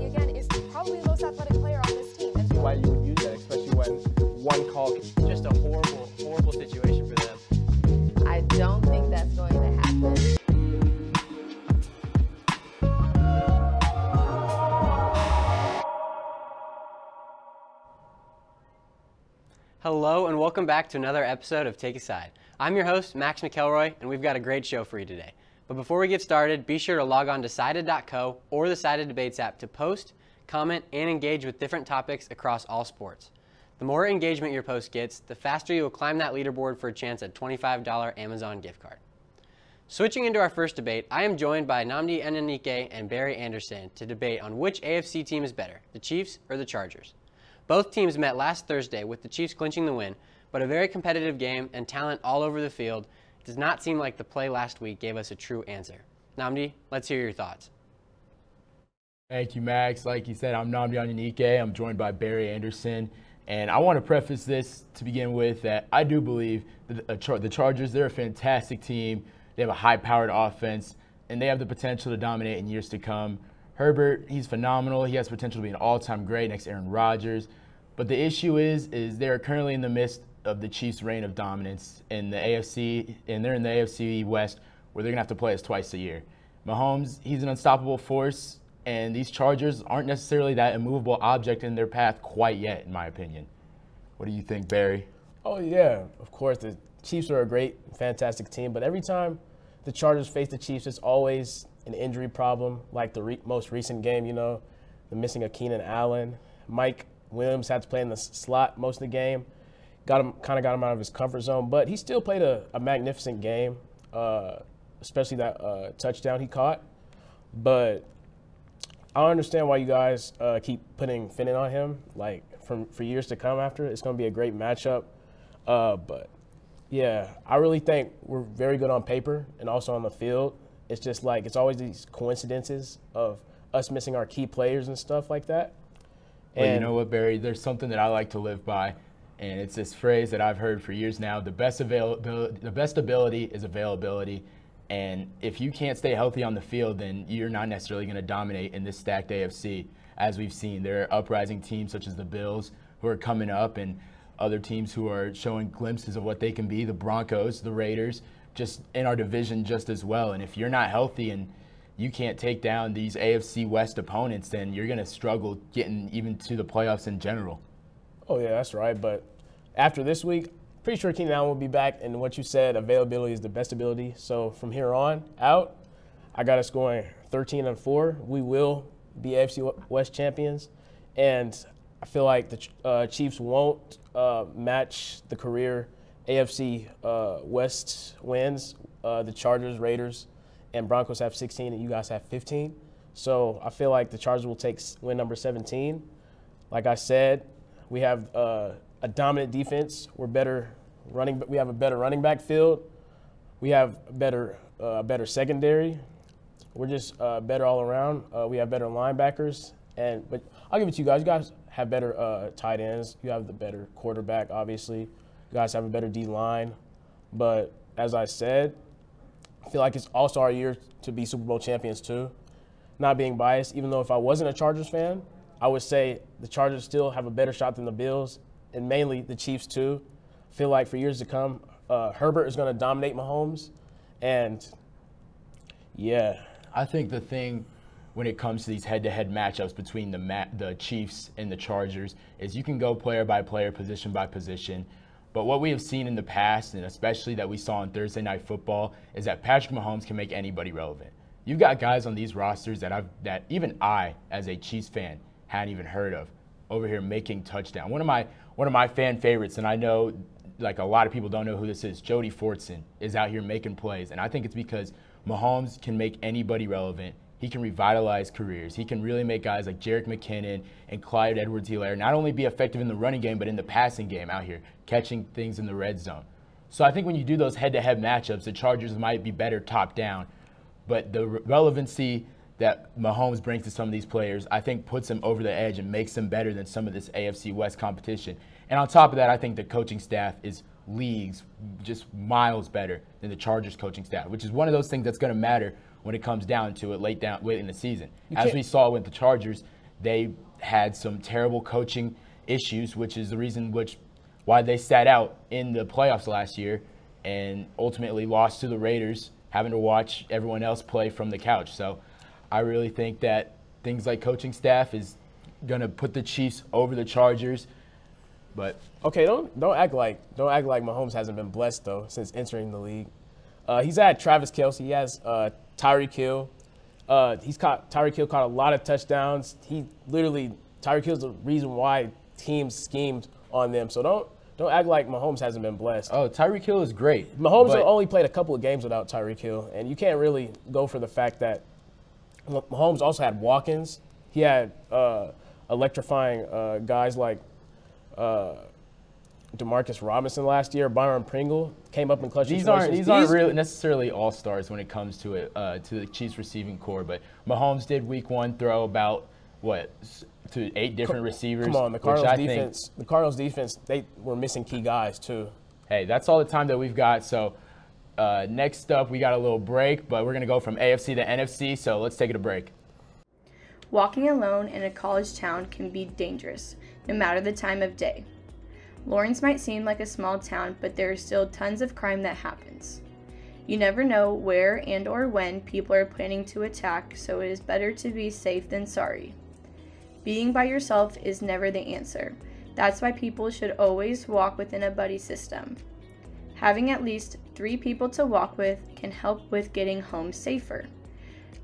Again, is probably the most athletic player on this team. Why you would use that, especially when one call can just a horrible, Hello and welcome back to another episode of Take a Side. I'm your host, Max McElroy, and we've got a great show for you today. But before we get started, be sure to log on to Sided.co or the Sided Debates app to post, comment, and engage with different topics across all sports. The more engagement your post gets, the faster you will climb that leaderboard for a chance at $25 Amazon gift card. Switching into our first debate, I am joined by Namdi Enanike and Barry Anderson to debate on which AFC team is better, the Chiefs or the Chargers. Both teams met last Thursday with the Chiefs clinching the win, but a very competitive game and talent all over the field does not seem like the play last week gave us a true answer. Namdi, let's hear your thoughts. Thank you, Max. Like you said, I'm Namdi Onyanike. I'm joined by Barry Anderson. And I want to preface this to begin with that I do believe that the uh, Chargers, they're a fantastic team. They have a high powered offense, and they have the potential to dominate in years to come. Herbert, he's phenomenal. He has potential to be an all time great next Aaron Rodgers. But the issue is, is they're currently in the midst of the Chiefs' reign of dominance in the AFC, and they're in the AFC West where they're to have to play us twice a year. Mahomes, he's an unstoppable force, and these Chargers aren't necessarily that immovable object in their path quite yet, in my opinion. What do you think, Barry? Oh yeah, of course. The Chiefs are a great, fantastic team, but every time the Chargers face the Chiefs, it's always an injury problem. Like the re- most recent game, you know, the missing of Keenan Allen, Mike Williams had to play in the slot most of the game. Got him, kind of got him out of his comfort zone, but he still played a, a magnificent game, uh, especially that uh, touchdown he caught. But I understand why you guys uh, keep putting Finnan on him. Like from for years to come after, it's going to be a great matchup. Uh, but yeah, I really think we're very good on paper and also on the field. It's just like it's always these coincidences of us missing our key players and stuff like that. But you know what, Barry? There's something that I like to live by, and it's this phrase that I've heard for years now: the best availability, the best ability is availability. And if you can't stay healthy on the field, then you're not necessarily going to dominate in this stacked AFC. As we've seen, there are uprising teams such as the Bills who are coming up, and other teams who are showing glimpses of what they can be. The Broncos, the Raiders, just in our division just as well. And if you're not healthy and you can't take down these AFC West opponents, then you're going to struggle getting even to the playoffs in general. Oh yeah, that's right. But after this week, pretty sure Keenan Allen will be back. And what you said, availability is the best ability. So from here on out, I got us going 13 and four. We will be AFC West champions, and I feel like the uh, Chiefs won't uh, match the career AFC uh, West wins. Uh, the Chargers, Raiders, and Broncos have 16, and you guys have 15. So I feel like the Chargers will take win number 17. Like I said, we have uh, a dominant defense. We're better running. We have a better running back field. We have better, uh, better secondary. We're just better all around. We have better linebackers, and but I'll give it to you guys. You guys have better uh, tight ends. You have the better quarterback, obviously. You guys have a better D line, but as I said, I feel like it's also our year to be Super Bowl champions too. Not being biased, even though if I wasn't a Chargers fan, I would say the Chargers still have a better shot than the Bills, and mainly the Chiefs too. I feel like for years to come, uh, Herbert is going to dominate Mahomes, and yeah, I think the thing when it comes to these head-to-head matchups between the Ma- the Chiefs and the Chargers is you can go player by player, position by position. But what we have seen in the past, and especially that we saw on Thursday Night Football, is that Patrick Mahomes can make anybody relevant. You've got guys on these rosters that I've that even I, as a Chiefs fan, hadn't even heard of, over here making touchdown. One of my one of my fan favorites, and I know like a lot of people don't know who this is. Jody Fortson is out here making plays, and I think it's because Mahomes can make anybody relevant. He can revitalize careers. He can really make guys like Jerick McKinnon and Clyde Edwards-Helaire not only be effective in the running game, but in the passing game out here, catching things in the red zone. So I think when you do those head-to-head matchups, the Chargers might be better top down, but the re- relevancy that Mahomes brings to some of these players, I think puts them over the edge and makes them better than some of this AFC West competition. And on top of that, I think the coaching staff is leagues just miles better than the Chargers coaching staff, which is one of those things that's going to matter when it comes down to it late down late in the season. As we saw with the Chargers, they had some terrible coaching issues, which is the reason which why they sat out in the playoffs last year and ultimately lost to the Raiders, having to watch everyone else play from the couch. So I really think that things like coaching staff is going to put the Chiefs over the Chargers. But Okay, don't don't act like don't act like Mahomes hasn't been blessed though since entering the league. Uh, he's had Travis Kelce. He has uh, Tyreek Hill. Uh, he's caught Tyreek Hill caught a lot of touchdowns. He literally Tyreek Hill's the reason why teams schemed on them. So don't don't act like Mahomes hasn't been blessed. oh, Tyreek Hill is great. Mahomes only played a couple of games without Tyreek Hill, and you can't really go for the fact that Mahomes also had walk-ins. He had uh, electrifying uh, guys like uh, Demarcus Robinson last year. Byron Pringle came up in clutch These aren't situations. these aren't really necessarily all stars when it comes to it uh, to the Chiefs receiving corps. But Mahomes did Week One throw about what to eight different receivers. Come on, the which Cardinals I think- defense. The Cardinals defense. They were missing key guys too. hey, that's all the time that we've got. So uh, next up, we got a little break, but we're gonna go from AFC to NFC. So let's take it a break. Walking alone in a college town can be dangerous, no matter the time of day. Lawrence might seem like a small town, but there is still tons of crime that happens. You never know where and or when people are planning to attack, so it is better to be safe than sorry. Being by yourself is never the answer. That's why people should always walk within a buddy system. Having at least three people to walk with can help with getting home safer.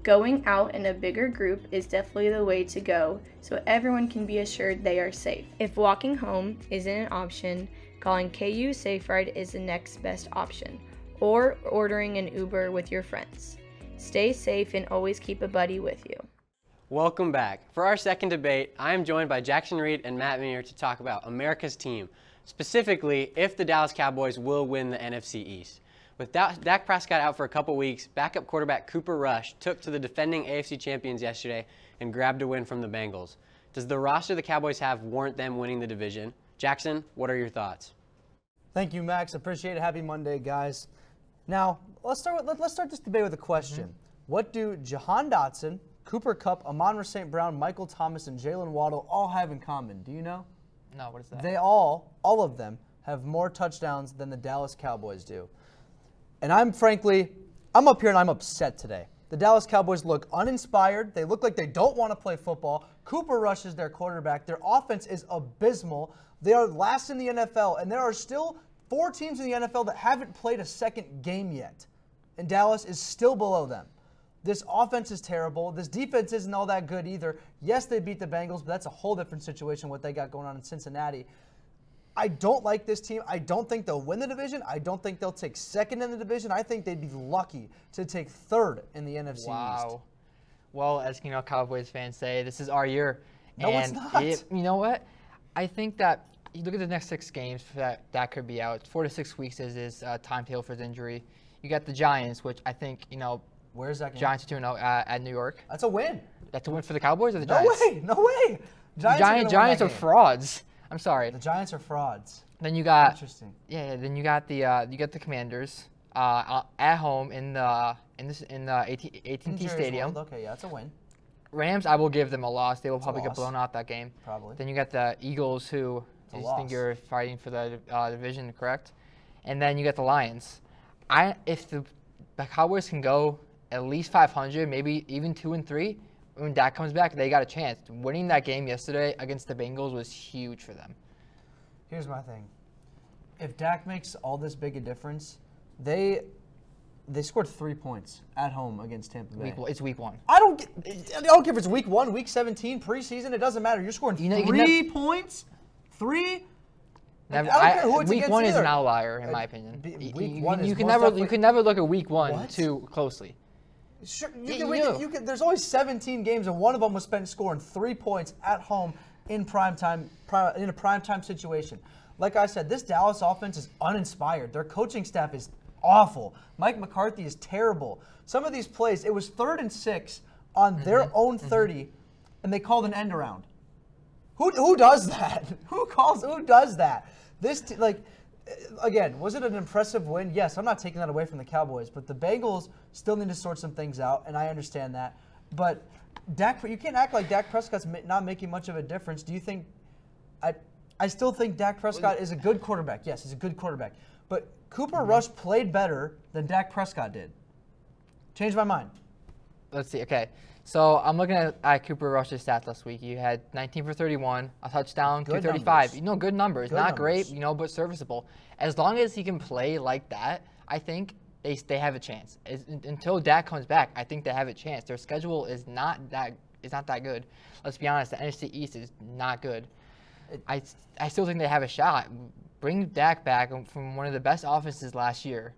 Going out in a bigger group is definitely the way to go so everyone can be assured they are safe. If walking home isn't an option, calling KU Safe Ride is the next best option, or ordering an Uber with your friends. Stay safe and always keep a buddy with you. Welcome back. For our second debate, I am joined by Jackson Reed and Matt Meir to talk about America's team, specifically if the Dallas Cowboys will win the NFC East. With Dak Prescott out for a couple weeks, backup quarterback Cooper Rush took to the defending AFC champions yesterday and grabbed a win from the Bengals. Does the roster the Cowboys have warrant them winning the division? Jackson, what are your thoughts? Thank you, Max. Appreciate it. Happy Monday, guys. Now, let's start. With, let, us start this debate with a question. Mm-hmm. What do Jahan Dotson, Cooper Kupp, Amon St. Brown, Michael Thomas, and Jaylen Waddle all have in common? Do you know? No, what is that? They all, all of them, have more touchdowns than the Dallas Cowboys do. And I'm frankly, I'm up here and I'm upset today. The Dallas Cowboys look uninspired. They look like they don't want to play football. Cooper Rush is their quarterback. Their offense is abysmal. They are last in the NFL, and there are still four teams in the NFL that haven't played a second game yet. And Dallas is still below them. This offense is terrible. This defense isn't all that good either. Yes, they beat the Bengals, but that's a whole different situation what they got going on in Cincinnati. I don't like this team. I don't think they'll win the division. I don't think they'll take second in the division. I think they'd be lucky to take third in the NFC East. Wow. Well, as you know, Cowboys fans say, this is our year. No, it's not. it- you know what? I think that you look at the next six games that that could be out. Four to six weeks is his uh, timetable for his injury. You got the Giants, which I think you know Where's that game? Giants are 2 0 uh, at New York. That's a win. That's a win for the Cowboys or the No Giants? No way. No way. Giants, are, Giants, gonna win Giants that are frauds. I'm sorry. The Giants are frauds. Then you got Interesting. yeah. Then you got the uh, you got the Commanders uh, at home in the in this in the AT, AT&T Stadium. world. Okay, yeah, that's a win. Rams, I will give them a loss. They will probably get blown out that game. Probably. Then you got the Eagles, who I think you're fighting for the uh, division, correct? And then you got the Lions. I if the, the Cowboys can go at least 500, maybe even two and three, when Dak comes back, they got a chance. Winning that game yesterday against the Bengals was huge for them. Here's my thing. If Dak makes all this big a difference, they they scored three points at home against Tampa Bay. Week, it's week one. I don't. Get, I don't care if it's week one, week 17, preseason. It doesn't matter. You're scoring You know, you three points. Three. Never, I don't care who it's week one is an outlier, in Uh, my opinion. be- week you, one you is can never you can never look at week one What? too closely. Sure, you can, you can, you can, there's always 17 games, and one of them was spent scoring three points at home in prime time, in a prime time situation. Like I said, this Dallas offense is uninspired. Their coaching staff is awful. Mike McCarthy is terrible. Some of these plays, it was third and six on their Mm-hmm. own 30, and they called an end around. Who who does that? Who calls? Who does that? This t- like Uh, again, was it an impressive win? Yes, I'm not taking that away from the Cowboys, but the Bengals still need to sort some things out, and I understand that. But Dak, you can't act like Dak Prescott's not making much of a difference. Do you think? I I still think Dak Prescott is a good quarterback. Yes, he's a good quarterback. But Cooper mm-hmm. Rush played better than Dak Prescott did. Changed my mind. Let's see. Okay. So I'm looking at, at Cooper Rush's stats last week. You had 19 for 31, a touchdown, Good 235. numbers. You know, good numbers. Good Not numbers. great, you know, but serviceable. As long as he can play like that, I think they, they have a chance. As, until Dak comes back, I think they have a chance. Their schedule is not that is not that good. Let's be honest. The NFC East is not good. I, I still think they have a shot. Bring Dak back from one of the best offenses last year.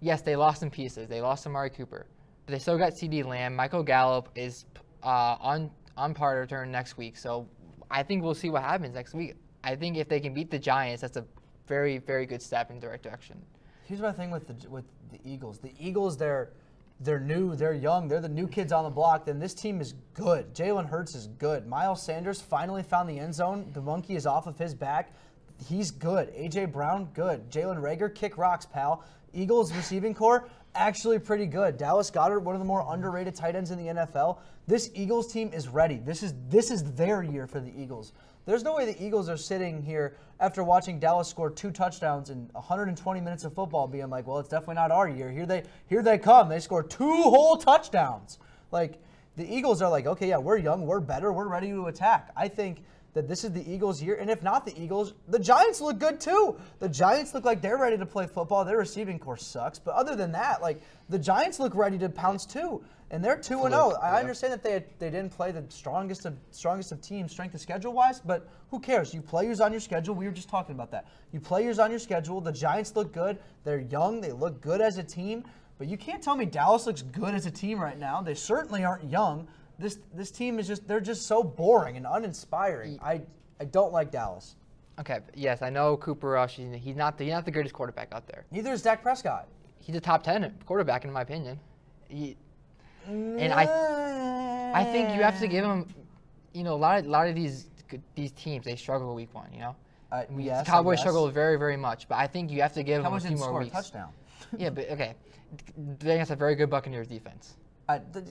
Yes, they lost some pieces. They lost Amari Cooper, they still got CeeDee Lamb. Michael Gallup is uh, on on par return next week, so I think we'll see what happens next week. I think if they can beat the Giants, that's a very very good step in the right direction. Here's my thing with the with the Eagles. The Eagles, they're they're new, they're young, they're the new kids on the block. Then this team is good. Jalen Hurts is good. Miles Sanders finally found the end zone. The monkey is off of his back. He's good. AJ Brown, good. Jalen Reagor, kick rocks, pal. Eagles receiving corps, actually pretty good. Dallas Goedert, one of the more underrated tight ends in the NFL. This Eagles team is ready. This is this is their year for the Eagles. There's no way the Eagles are sitting here after watching Dallas score two touchdowns in 120 minutes of football, being like, "Well, it's definitely not our year." Here they here they come. They score two whole touchdowns. Like the Eagles are like, "Okay, yeah, we're young, we're better, we're ready to attack." I think that this is the Eagles' year, and if not the Eagles, the Giants look good too. The Giants look like they're ready to play football. Their receiving corps sucks, but other than that, like the Giants look ready to pounce too, and they're two and oh. zero. I understand that they they didn't play the strongest of strongest of teams, strength of schedule wise, but who cares? You play yours on your schedule. We were just talking about that. You play yours on your schedule. The Giants look good. They're young. They look good as a team. But you can't tell me Dallas looks good as a team right now. They certainly aren't young. This this team is just they're just so boring and uninspiring. I I don't like Dallas. Okay, yes, I know Cooper Rush. He's he's not the, he's not the greatest quarterback out there. Neither is Dak Prescott. He's a top ten quarterback in my opinion. He, and I I think you have to give him, you know, a lot of, a lot of these these teams they struggle week one. You know, Uh, We- yes, Cowboys struggle very very much, but I think you have to give Cowboys them a few more score a weeks. touchdown. yeah, but okay, they have a very good Buccaneers defense.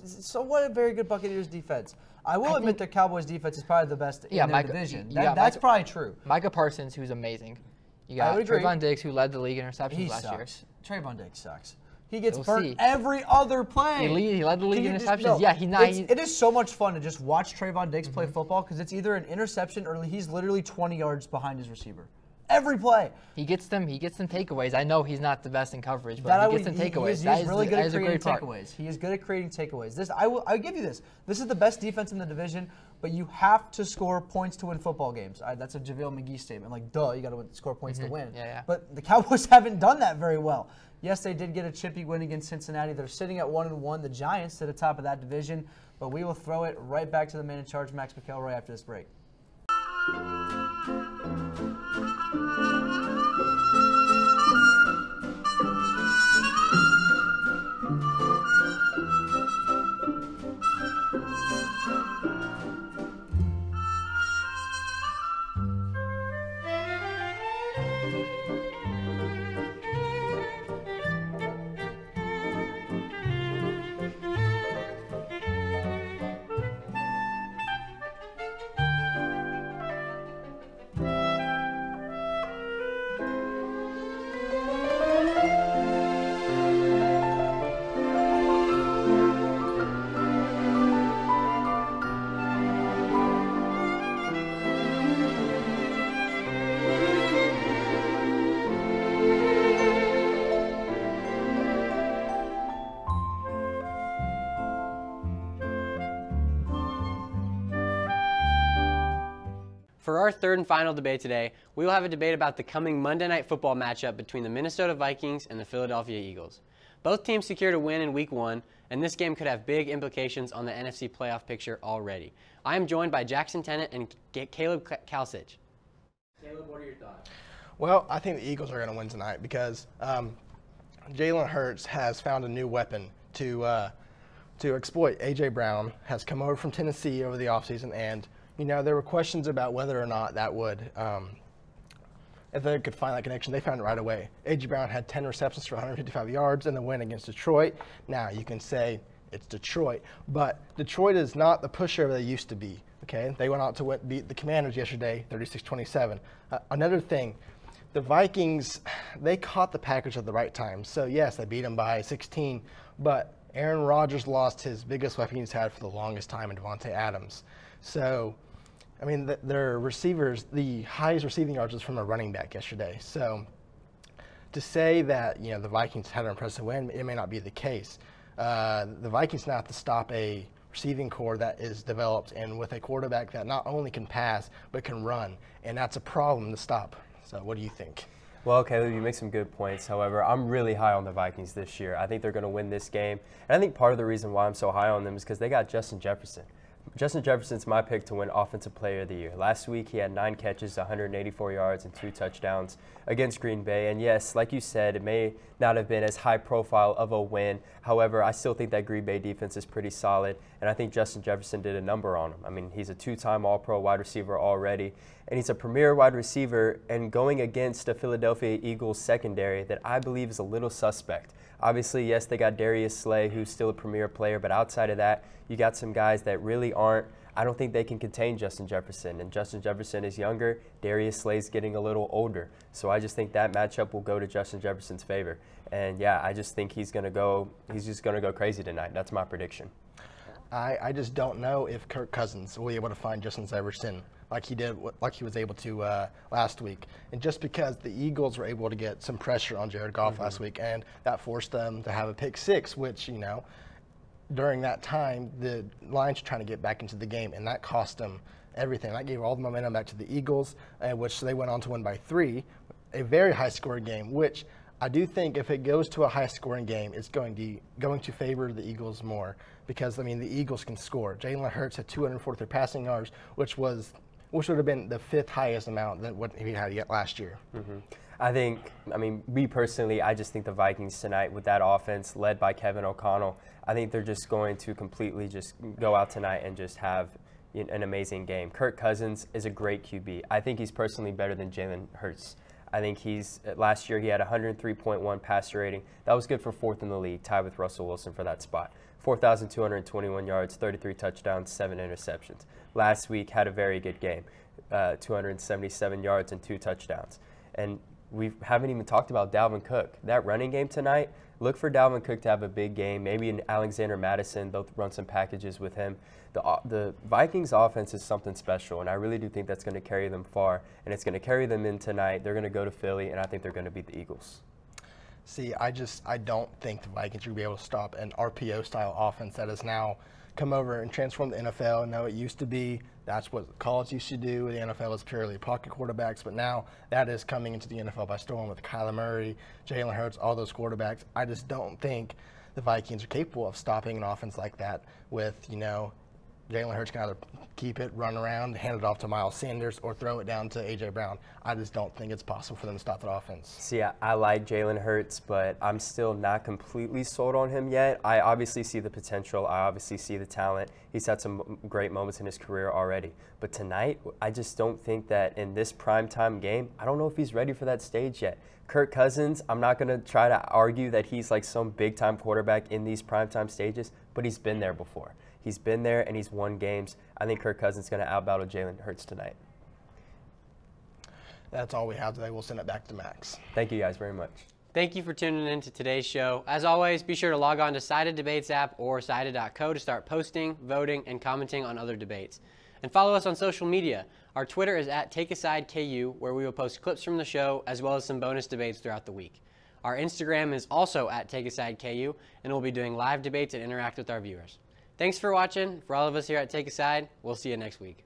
So what a very good Buccaneers defense. I will I admit think- the Cowboys defense is probably the best Yeah, in their Micah- division. That- got that's Micah- probably true. Micah Parsons, who's amazing. You got. Trevon Diggs, who led the league in interceptions He last year. Trevon Diggs sucks. He gets We'll burnt see. every other play. He lead- he led the league in interceptions. Yeah, he's not- it's- he- Mm-hmm. it is so much fun to just watch Trevon Diggs play football because it's either an interception or he's literally 20 yards behind his receiver. Every play. He gets them. He gets them takeaways. I know he's not the best in coverage, but That I he would- gets them he- he takeaways. is- He's is really the- good at creating takeaways. He is good at creating takeaways. This I will I give you this. This is the best defense in the division, but you have to score points to win football games. I, that's a JaVale McGee statement. Like, duh, you got to score points to win. Mm-hmm. Yeah, yeah. But the Cowboys haven't done that very well. Yes, they did get a chippy win against Cincinnati. They're sitting at one and one. The Giants to the top of that division. But we will throw it right back to the man in charge, Max McElroy, after this break. Música For our third and final debate today, we will have a debate about the coming Monday Night Football matchup between the Minnesota Vikings and the Philadelphia Eagles. Both teams secured a win in Week 1, and this game could have big implications on the NFC playoff picture already. I am joined by Jackson Tennant and Caleb K- Kalsich. Caleb, what are your thoughts? Well, I think the Eagles are going to win tonight because um, Jalen Hurts has found a new weapon to uh, to exploit. AJ Brown has come over from Tennessee over the offseason and you know, there were questions about whether or not that would, um, if they could find that connection. They found it right away. A.J. Brown had 10 receptions for 155 yards in the win against Detroit. Now, you can say it's Detroit, but Detroit is not the pushover they used to be. Okay, they went out to beat the Commanders yesterday, 36-27. Uh, another thing, the Vikings, they caught the Packers at the right time. So yes, they beat them by 16, but Aaron Rodgers lost his biggest weapon he's had for the longest time in Davante Adams. So, I mean, the, their receivers, the highest receiving yards was from a running back yesterday. So, to say that you know the Vikings had an impressive win, it may not be the case. Uh, the Vikings now have to stop a receiving corps that is developed and with a quarterback that not only can pass but can run, and that's a problem to stop. So, what do you think? Well, Caleb, you make some good points. However, I'm really high on the Vikings this year. I think they're going to win this game. And I think part of the reason why I'm so high on them is because they got Justin Jefferson. Justin Jefferson's my pick to win Offensive Player of the Year. Last week, he had nine catches, 184 yards, and two touchdowns against Green Bay. And yes, like you said, it may not have been as high profile of a win. However, I still think that Green Bay defense is pretty solid. And I think Justin Jefferson did a number on him. I mean, he's a two time All Pro wide receiver already. And he's a premier wide receiver and going against a Philadelphia Eagles secondary that I believe is a little suspect. Obviously, yes, they got Darius Slay, who's still a premier player, but outside of that, you got some guys that really aren't. I don't think they can contain Justin Jefferson. And Justin Jefferson is younger. Darius Slay's getting a little older. So I just think that matchup will go to Justin Jefferson's favor. And yeah, I just think he's gonna go. He's just gonna go crazy tonight. That's my prediction. I, I just don't know if Kirk Cousins will be able to find Justin Jefferson like he did, like he was able to uh, last week. And just because the Eagles were able to get some pressure on Jared Goff mm-hmm. last week, and that forced them to have a pick six, which you know, during that time the Lions were trying to get back into the game, and that cost them everything. That gave all the momentum back to the Eagles, uh, which they went on to win by three, a very high-scoring game, which. I do think if it goes to a high scoring game, it's going to going to favor the Eagles more because I mean the Eagles can score. Jalen Hurts had 243 passing yards, which was which would have been the fifth highest amount than what he had yet last year. Mm-hmm. I think, I mean, me personally, I just think the Vikings tonight with that offense led by Kevin O'Connell, I think they're just going to completely just go out tonight and just have an amazing game. Kirk Cousins is a great QB. I think he's personally better than Jalen Hurts. I think he's last year he had 103.1 passer rating. That was good for fourth in the league, tied with Russell Wilson for that spot. 4,221 yards, 33 touchdowns, seven interceptions. Last week had a very good game, uh, 277 yards and two touchdowns. And we haven't even talked about Dalvin Cook. That running game tonight, look for Dalvin Cook to have a big game. Maybe in Alexander Mattison, they'll run some packages with him. The, the Vikings offense is something special, and I really do think that's going to carry them far. And it's going to carry them in tonight. They're going to go to Philly, and I think they're going to beat the Eagles. See, I just I don't think the Vikings will be able to stop an RPO style offense that is now come over and transform the NFL. No, it used to be that's what college used to do. The NFL is purely pocket quarterbacks, but now that is coming into the NFL by storm with Kyler Murray, Jalen Hurts, all those quarterbacks. I just don't think the Vikings are capable of stopping an offense like that with you know Jalen Hurts can either keep it, run around, hand it off to Miles Sanders, or throw it down to A.J. Brown. I just don't think it's possible for them to stop that offense. See, I, like Jalen Hurts, but I'm still not completely sold on him yet. I obviously see the potential. I obviously see the talent. He's had some great moments in his career already. But tonight, I just don't think that in this primetime game, I don't know if he's ready for that stage yet. Kirk Cousins, I'm not going to try to argue that he's like some big time quarterback in these primetime stages, but he's been there before. He's been there and he's won games. I think Kirk Cousins is going to outbattle Jalen Hurts tonight. That's all we have today. We'll send it back to Max. Thank you guys very much. Thank you for tuning in to today's show. As always, be sure to log on to Sided Debates app or sided.co to start posting, voting, and commenting on other debates. And follow us on social media. Our Twitter is at TakeAsideKU, where we will post clips from the show as well as some bonus debates throughout the week. Our Instagram is also at TakeAsideKU, and we'll be doing live debates and interact with our viewers. Thanks for watching. For all of us here at Take a Side, we'll see you next week.